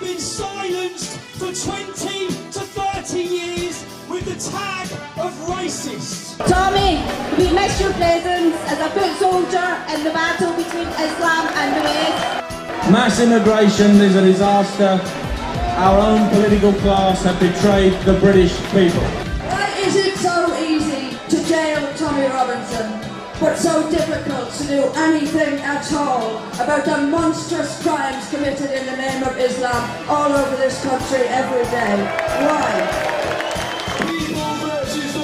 have been silenced for 20 to 30 years with the tag of racist. Tommy, we miss your presence as a foot soldier in the battle between Islam and the West. Mass immigration is a disaster. Our own political class have betrayed the British people. Why is it so easy to jail Tommy Robinson? But so difficult to do anything at all about the monstrous crimes committed in the name of Islam all over this country every day? Why? People versus the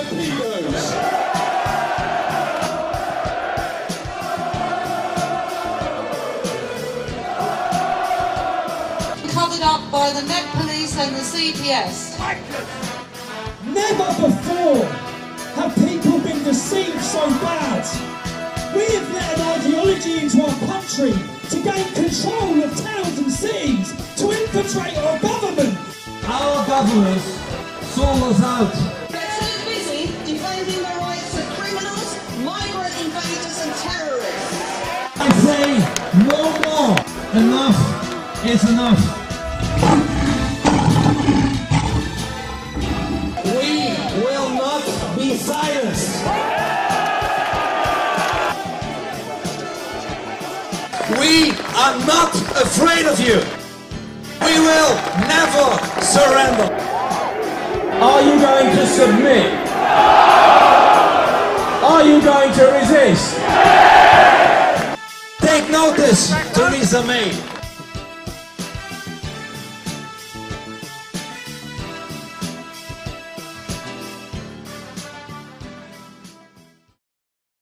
covered up by the Met Police and the CPS. Never before bad. We have let an ideology into our country to gain control of towns and cities, to infiltrate our government. Our governors sold us out. They're too busy defending the rights of criminals, migrant invaders and terrorists. I say no more. Enough is enough. We will not be silenced. We are not afraid of you. We will never surrender. Are you going to submit? Are you going to resist? Take notice, Theresa May.